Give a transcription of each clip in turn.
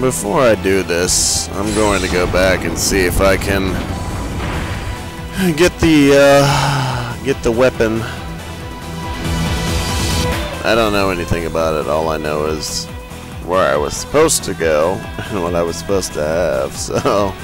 before I do this, I'm going to go back and see if I can get the uh, get the weapon. I don't know anything about it. All I know is where I was supposed to go and what I was supposed to have. So.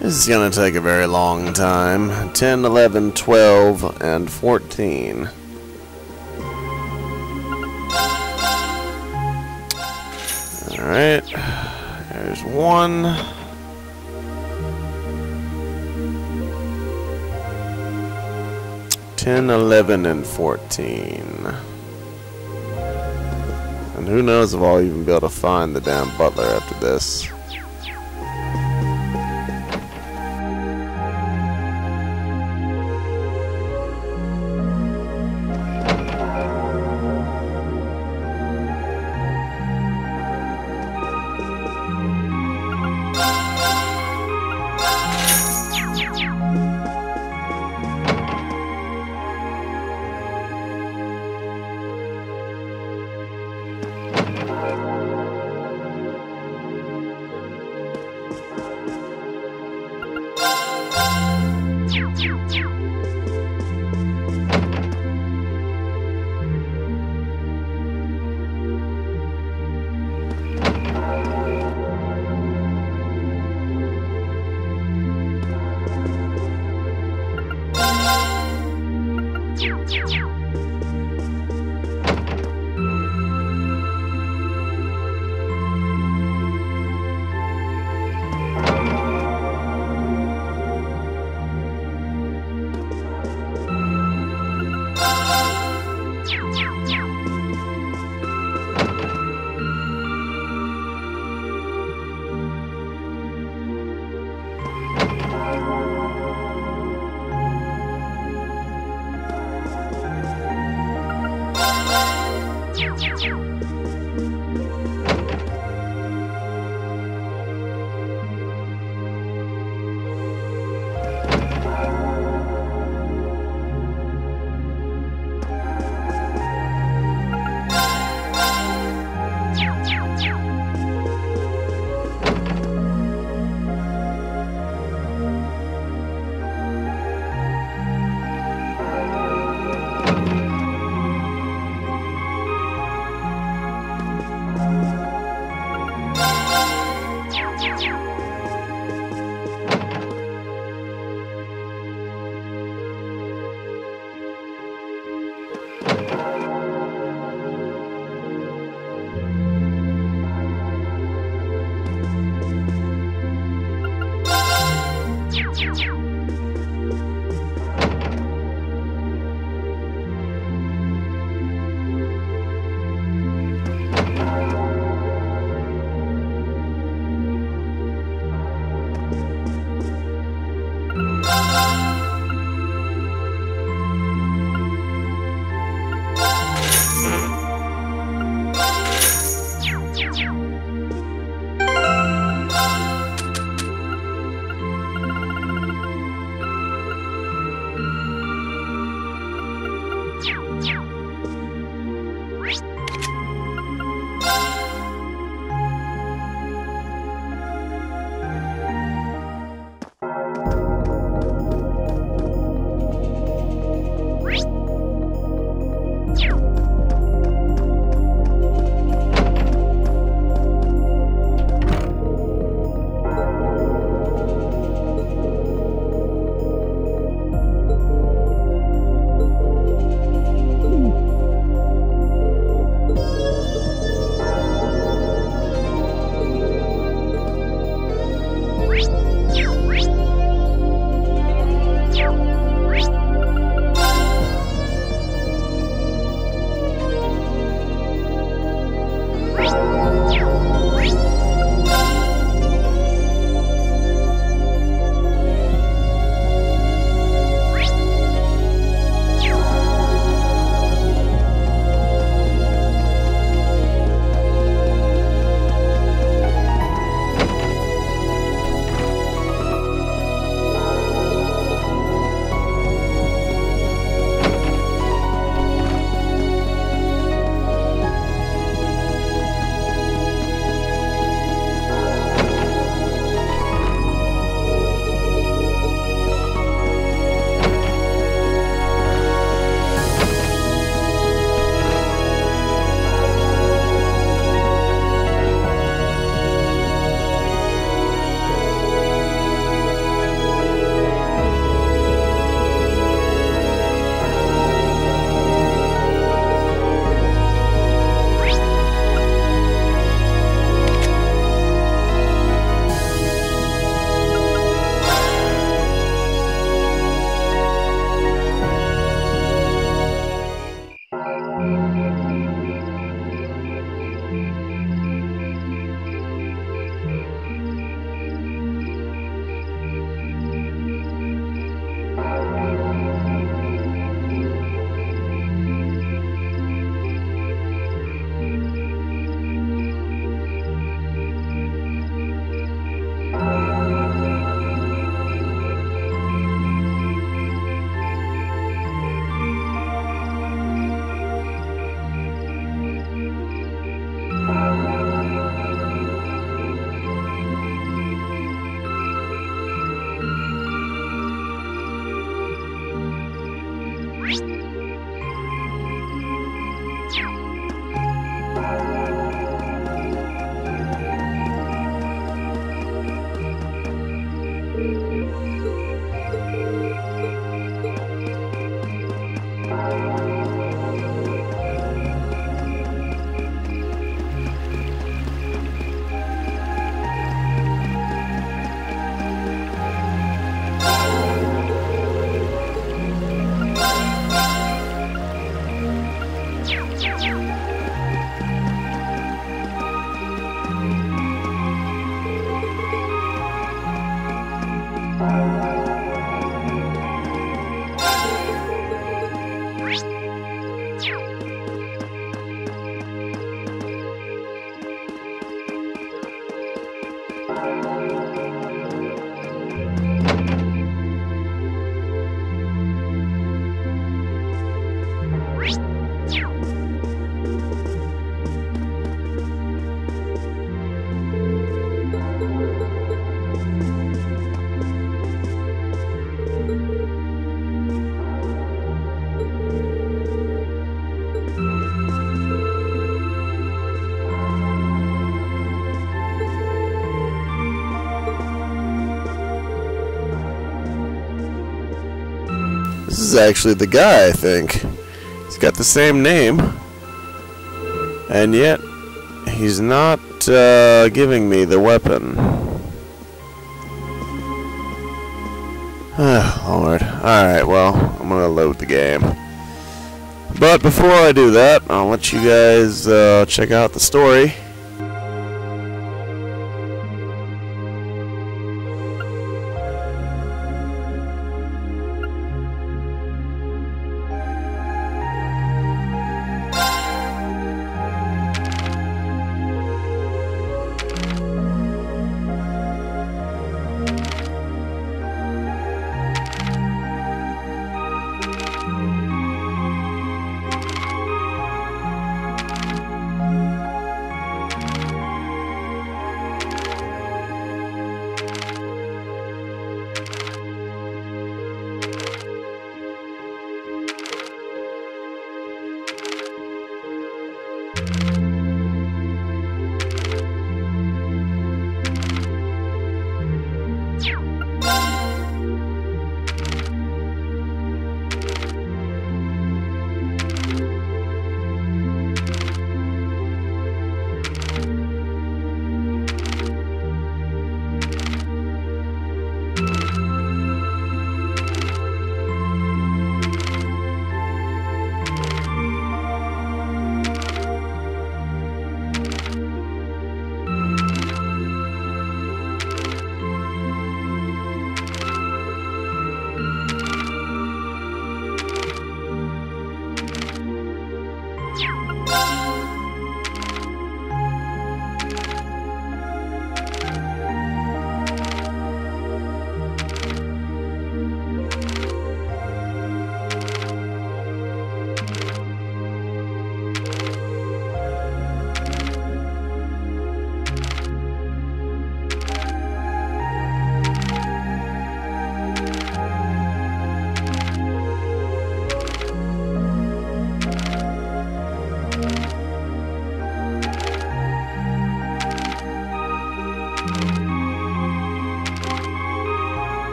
This is going to take a very long time. 10, 11, 12, and 14. Alright. There's one. Ten, eleven, and fourteen. And who knows if I'll even be able to find the damn butler after this. Tchau, tchau. Actually the guy, I think. He's got the same name. And yet, he's not uh, giving me the weapon. Ah, Lord. Alright, well, I'm gonna load the game. But before I do that, I'll let you guys uh, check out the story.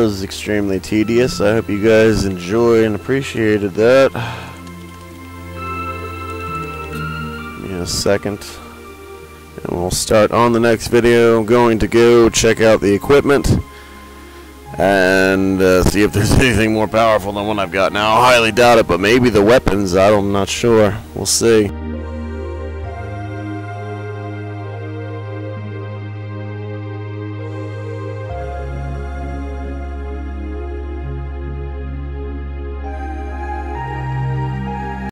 Was extremely tedious. I hope you guys enjoy and appreciated that. Give me a second. And we'll start on the next video. I'm going to go check out the equipment and uh, see if there's anything more powerful than what I've got now. I highly doubt it, but maybe the weapons. I'm not sure. We'll see.